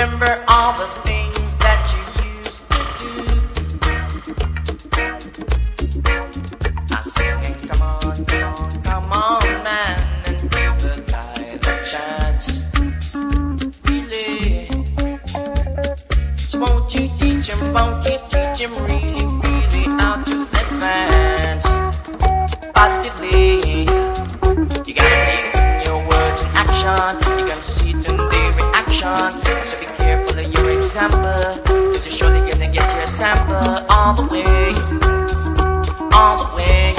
remember all the things that you used to do. I say, come on, come on, come on, man, and give a guy a chance. Really? So won't you teach him, won't you teach him really, really how to advance positively? You gotta think in your words and action. So be careful of your example. Cause you're surely gonna get your sample all the way. All the way.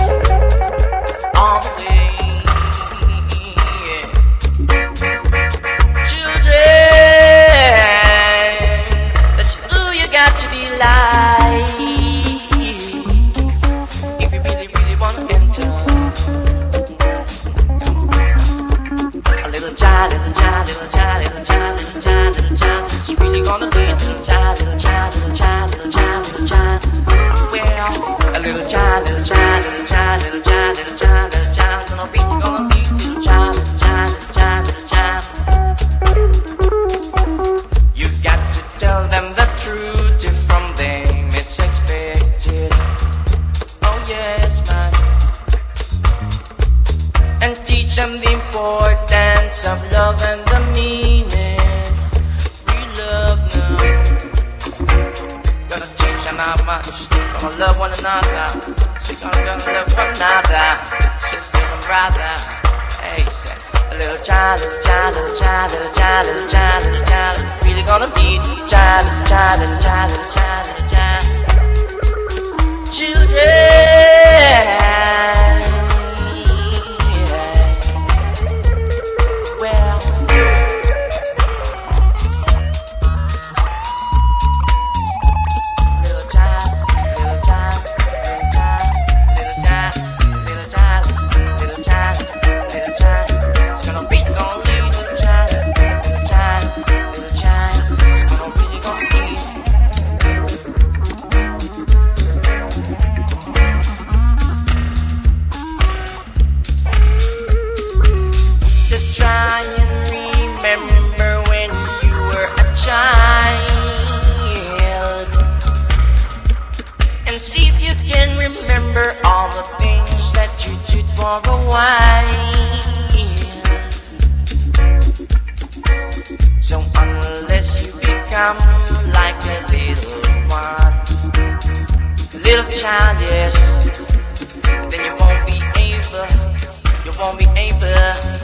All the way. Children, that's who you got to be like. another. She gon' go and look for another. She's giving brother. Hey, he said, a little jolly, jolly, jolly, jolly, jolly, jolly. Really gonna need jolly, jolly, jolly, jolly, jolly. Children. little child, yes. Then you won't be able, you won't be able.